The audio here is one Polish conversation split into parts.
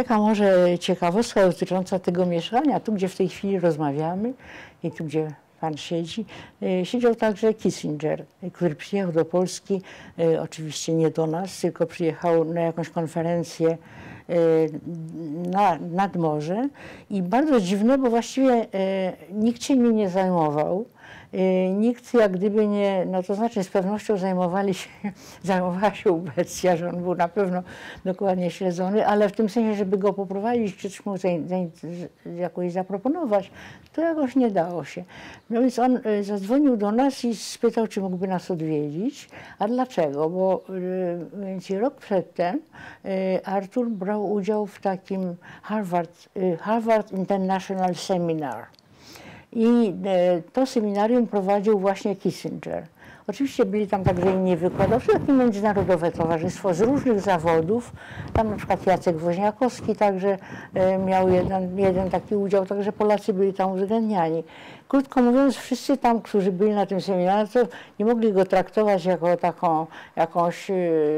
Taka może ciekawostka dotycząca tego mieszkania, tu gdzie w tej chwili rozmawiamy i tu gdzie pan siedzi, e, siedział także Kissinger, który przyjechał do Polski, e, oczywiście nie do nas, tylko przyjechał na jakąś konferencję e, na, nad morze i bardzo dziwne, bo właściwie nikt się nim nie zajmował. Y, nikt jak gdyby nie, no to znaczy z pewnością zajmowali się, zajmowała się ubecja, że on był na pewno dokładnie śledzony, ale w tym sensie, żeby go poprowadzić, czy mu jakoś zaproponować, to jakoś nie dało się. No więc on y, zadzwonił do nas i spytał, czy mógłby nas odwiedzić. A dlaczego? Bo y, więc rok przedtem Artur brał udział w takim Harvard, Harvard International Seminar. I e, to seminarium prowadził właśnie Kissinger. Oczywiście byli tam także inni wykładowcy, takie międzynarodowe towarzystwo z różnych zawodów. Tam na przykład Jacek Woźniakowski także e, miał jeden, jeden taki udział, także Polacy byli tam uwzględniani. Krótko mówiąc, wszyscy tam, którzy byli na tym seminarze, nie mogli go traktować jako taką jakąś e,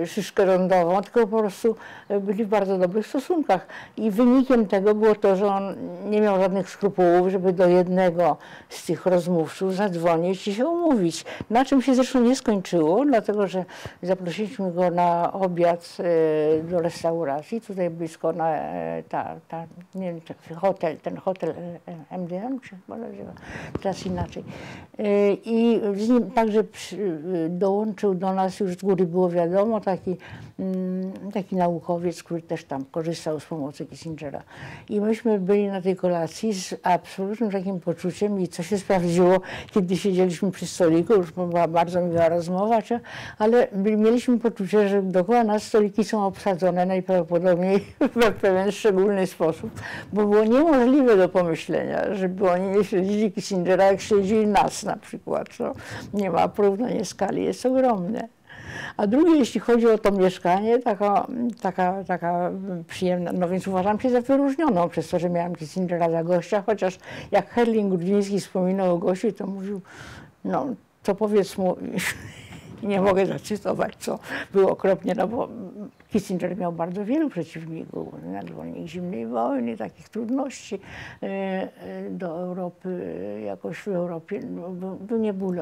szyszkę rządową, tylko po prostu e, byli w bardzo dobrych stosunkach. I wynikiem tego było to, że on nie miał żadnych skrupułów, żeby do jednego z tych rozmówców zadzwonić i się umówić. Na czym się zresztą nie skończyło, dlatego że zaprosiliśmy go na obiad e, do restauracji, tutaj blisko na ta, ta nie wiem, hotel, ten hotel MDM, czy chyba nazywa teraz inaczej. E, I z nim także dołączył do nas, już z góry było wiadomo, taki, mm, taki naukowiec, który też tam korzystał z pomocy Kissingera. I myśmy byli na tej kolacji z absolutnym takim poczuciem i co się sprawdziło, kiedy siedzieliśmy przy stoliku, już była bardzo miła rozmowa, ale mieliśmy poczucie, że dookoła nas stoliki są obsadzone najprawdopodobniej w pewien szczególny sposób, bo było niemożliwe do pomyślenia, żeby oni nie śledzili Kissingera Kissingera, jak siedzi nas na przykład. No, nie ma porównania skali, jest ogromne. A drugie, jeśli chodzi o to mieszkanie, taka, taka, taka przyjemna, no więc uważam się za wyróżnioną przez to, że miałam Kissingera za gościa, chociaż jak Herling Grudziński wspominał o gościu, to mówił, no to powiedz mu, nie mogę zacytować, co było okropnie, no bo Kissinger miał bardzo wielu przeciwników, nadwolnik zimnej wojny, takich trudności e, e, do Europy, jakoś w Europie, no, nie było,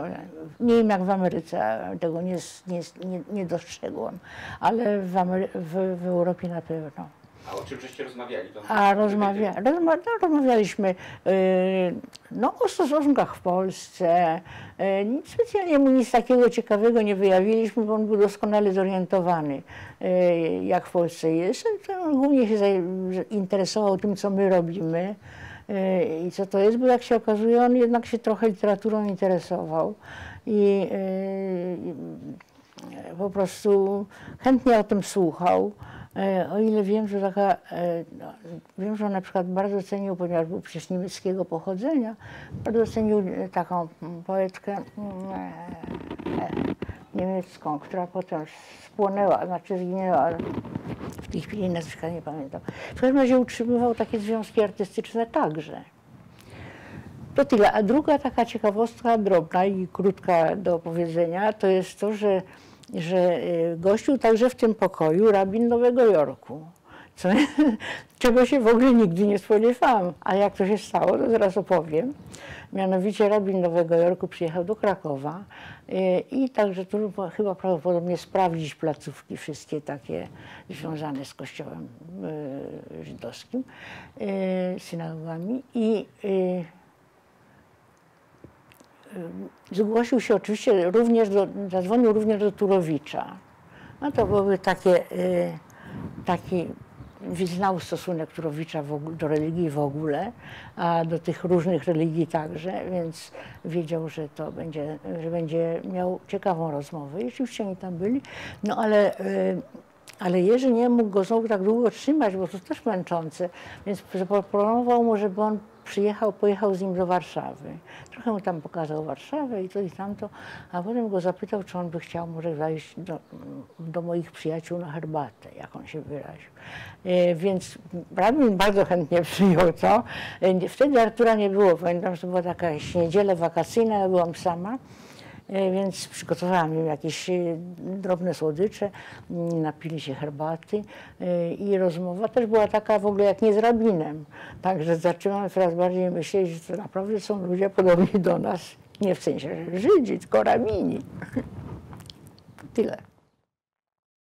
nie wiem jak w Ameryce, tego nie, nie, nie, dostrzegłam, ale w, Amery w, w Europie na pewno. A o czym żeście rozmawiali? A rozmawia, rozma, no, rozmawialiśmy yy, no, o stosunkach w Polsce. Yy, nic specjalnie mu nic takiego ciekawego nie wyjawiliśmy, bo on był doskonale zorientowany, yy, jak w Polsce jest. On głównie się interesował tym, co my robimy yy, i co to jest, bo jak się okazuje, on jednak się trochę literaturą interesował. I yy, po prostu chętnie o tym słuchał. E, o ile wiem, że taka, e, no, wiem, że on na przykład bardzo cenił, ponieważ był przecież niemieckiego pochodzenia, bardzo cenił taką poetkę e, niemiecką, która potem spłonęła, znaczy zginęła, w tej chwili nazwiska nie pamiętam. W każdym razie utrzymywał takie związki artystyczne także. To tyle. A druga taka ciekawostka, drobna i krótka do opowiedzenia, to jest to, że że y, gościł także w tym pokoju rabin Nowego Jorku. Co, czego się w ogóle nigdy nie spodziewałam. A jak to się stało, to zaraz opowiem. Mianowicie rabin Nowego Jorku przyjechał do Krakowa y, i także tu chyba prawdopodobnie sprawdzić placówki wszystkie takie związane z kościołem y, żydowskim, synagogami i zgłosił się oczywiście również, do, zadzwonił również do Turowicza. No to były takie, y, taki znał stosunek Turowicza do religii w ogóle, a do tych różnych religii także, więc wiedział, że to będzie, że będzie miał ciekawą rozmowę. I rzeczywiście oni tam byli, no ale, y, ale Jerzy nie mógł go znowu tak długo trzymać, bo to też męczące, więc zaproponował mu, żeby on przyjechał, pojechał z nim do Warszawy. Trochę mu tam pokazał Warszawę i to i tamto, a potem go zapytał, czy on by chciał może zajść do, do moich przyjaciół na herbatę, jak on się wyraził. E, więc rabin bardzo chętnie przyjął to. E, wtedy Artura nie było, pamiętam, że to była taka niedziela wakacyjna, ja byłam sama. E, więc przygotowałam im jakieś e, drobne słodycze, mm, napili się herbaty e, i rozmowa też była taka w ogóle jak nie z rabinem. Także zaczęłam coraz bardziej myśleć, że to naprawdę są ludzie podobni do nas. Nie w sensie, Żydzi, tylko rabini. Tyle.